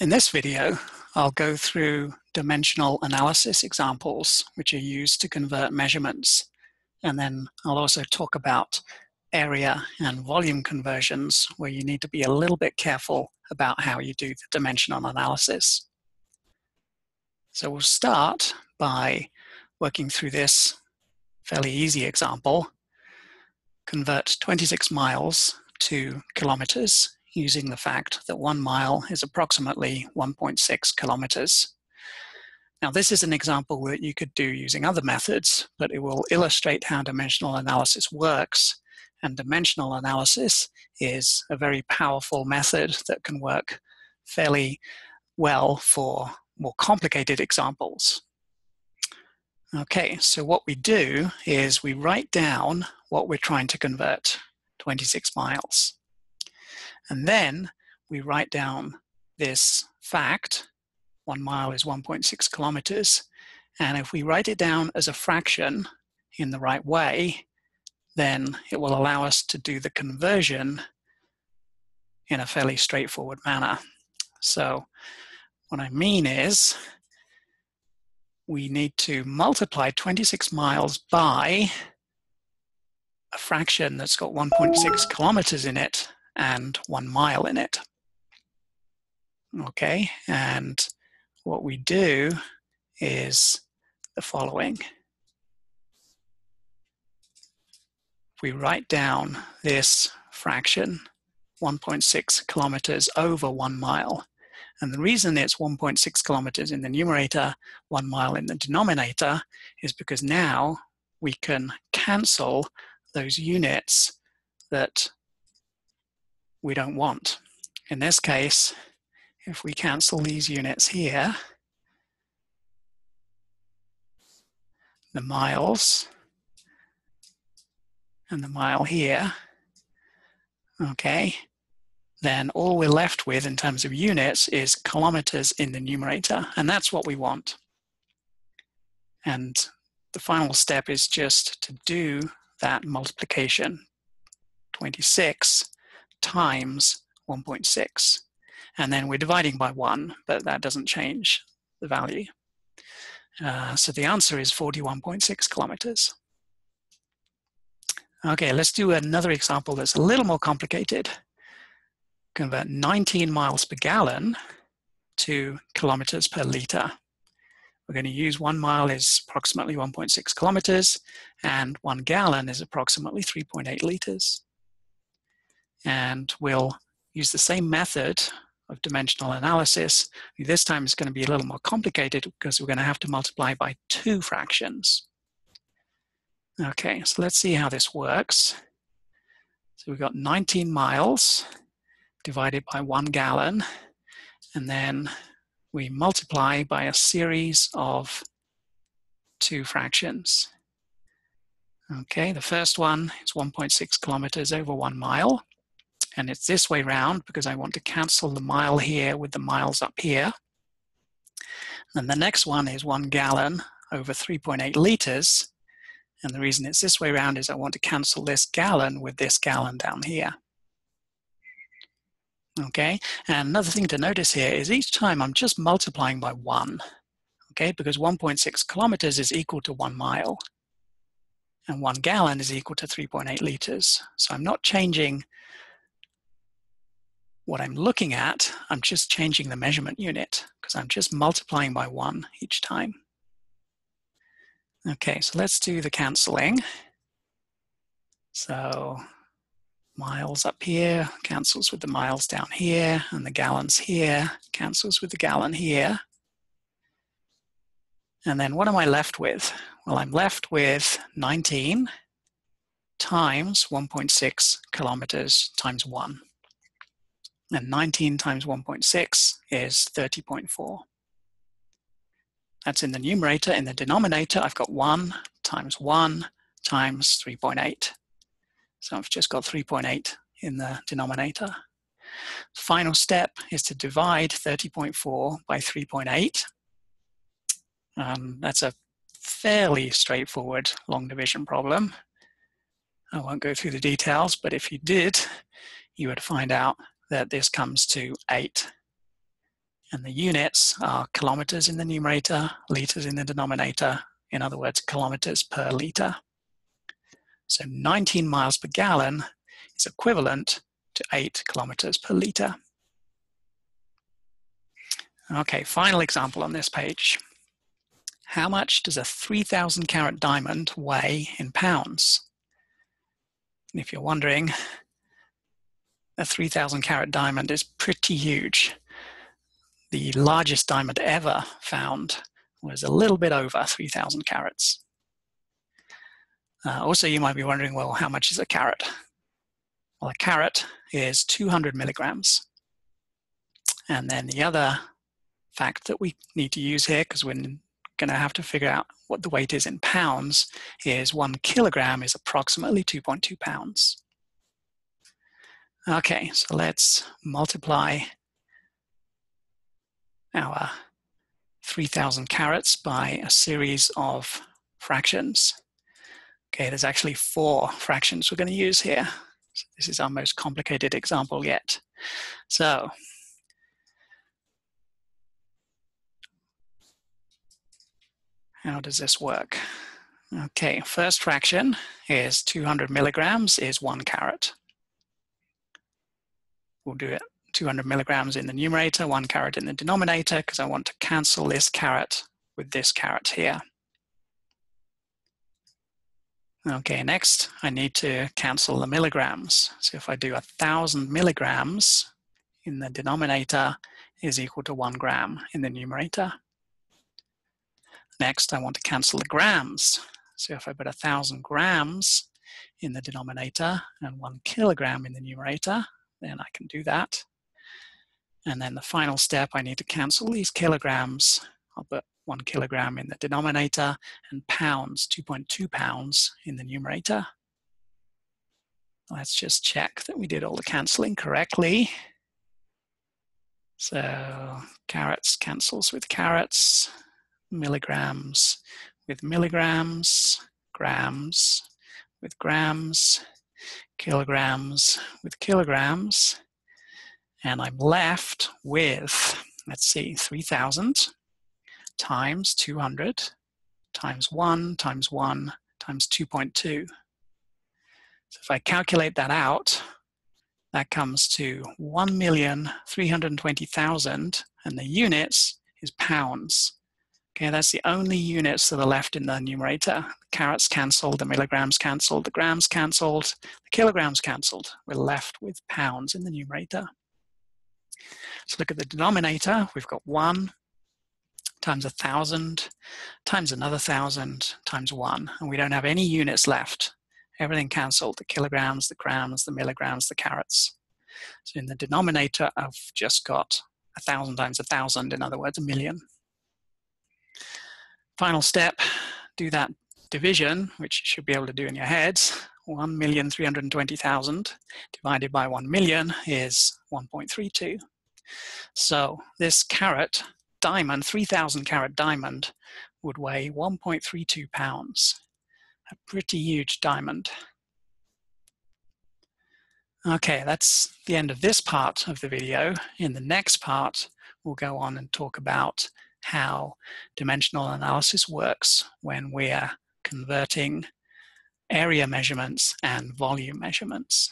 In this video, I'll go through dimensional analysis examples, which are used to convert measurements. And then I'll also talk about area and volume conversions, where you need to be a little bit careful about how you do the dimensional analysis. So we'll start by working through this fairly easy example. Convert 26 miles to kilometers using the fact that one mile is approximately 1.6 kilometers. Now this is an example that you could do using other methods, but it will illustrate how dimensional analysis works. And dimensional analysis is a very powerful method that can work fairly well for more complicated examples. Okay, so what we do is we write down what we're trying to convert, 26 miles. And then we write down this fact, one mile is 1.6 kilometers. And if we write it down as a fraction in the right way, then it will allow us to do the conversion in a fairly straightforward manner. So what I mean is we need to multiply 26 miles by a fraction that's got 1.6 kilometers in it and one mile in it. Okay, and what we do is the following. We write down this fraction, 1.6 kilometers over one mile. And the reason it's 1.6 kilometers in the numerator, one mile in the denominator, is because now we can cancel those units that we don't want. In this case, if we cancel these units here, the miles and the mile here, okay, then all we're left with in terms of units is kilometers in the numerator, and that's what we want. And the final step is just to do that multiplication, 26 times 1.6. And then we're dividing by 1, but that doesn't change the value. Uh, so the answer is 41.6 kilometers. Okay, let's do another example that's a little more complicated. Convert 19 miles per gallon to kilometers per liter. We're going to use one mile is approximately 1.6 kilometers, and one gallon is approximately 3.8 liters and we'll use the same method of dimensional analysis. This time it's going to be a little more complicated because we're going to have to multiply by two fractions. Okay, so let's see how this works. So we've got 19 miles divided by one gallon, and then we multiply by a series of two fractions. Okay, the first one is 1.6 kilometers over one mile and it's this way round because I want to cancel the mile here with the miles up here. And the next one is one gallon over 3.8 liters. And the reason it's this way around is I want to cancel this gallon with this gallon down here. Okay, and another thing to notice here is each time I'm just multiplying by one, okay, because 1.6 kilometers is equal to one mile, and one gallon is equal to 3.8 liters. So I'm not changing what I'm looking at, I'm just changing the measurement unit because I'm just multiplying by one each time. Okay, so let's do the cancelling. So miles up here cancels with the miles down here, and the gallons here cancels with the gallon here. And then what am I left with? Well, I'm left with 19 times 1.6 kilometers times 1. And 19 times 1.6 is 30.4. That's in the numerator. In the denominator, I've got 1 times 1 times 3.8. So I've just got 3.8 in the denominator. Final step is to divide 30.4 by 3.8. Um, that's a fairly straightforward long division problem. I won't go through the details, but if you did, you would find out that this comes to 8. And the units are kilometers in the numerator, liters in the denominator, in other words, kilometers per liter. So 19 miles per gallon is equivalent to 8 kilometers per liter. Okay, final example on this page. How much does a 3,000 carat diamond weigh in pounds? And if you're wondering, a 3,000 carat diamond is pretty huge. The largest diamond ever found was a little bit over 3,000 carats. Uh, also, you might be wondering, well, how much is a carat? Well, a carat is 200 milligrams. And then the other fact that we need to use here, because we're going to have to figure out what the weight is in pounds, is one kilogram is approximately 2.2 pounds. Okay, so let's multiply our 3,000 carats by a series of fractions. Okay, there's actually four fractions we're going to use here. So this is our most complicated example yet. So, how does this work? Okay, first fraction is 200 milligrams is one carat. We'll do it 200 milligrams in the numerator, one carat in the denominator, because I want to cancel this carat with this carat here. Okay, next I need to cancel the milligrams. So if I do a thousand milligrams in the denominator is equal to one gram in the numerator. Next, I want to cancel the grams. So if I put a thousand grams in the denominator and one kilogram in the numerator, then I can do that. And then the final step, I need to cancel these kilograms. I'll put one kilogram in the denominator and pounds, 2.2 pounds in the numerator. Let's just check that we did all the cancelling correctly. So carats cancels with carats, milligrams with milligrams, grams with grams, kilograms with kilograms, and I'm left with, let's see, 3,000 times 200 times 1 times 1 times 2.2. So if I calculate that out, that comes to 1,320,000 and the units is pounds. Okay, that's the only units that are left in the numerator. The carats cancelled, the milligrams cancelled, the grams cancelled, the kilograms cancelled. We're left with pounds in the numerator. So look at the denominator. We've got 1 times a 1,000 times another 1,000 times 1. And we don't have any units left. Everything cancelled, the kilograms, the grams, the milligrams, the carats. So in the denominator, I've just got a 1,000 times a 1,000, in other words, a million. Final step, do that division, which you should be able to do in your heads. 1,320,000 divided by 1 million is 1.32. So this carat diamond, 3,000 carat diamond, would weigh 1.32 pounds. A pretty huge diamond. Okay, that's the end of this part of the video. In the next part, we'll go on and talk about how dimensional analysis works when we're converting area measurements and volume measurements.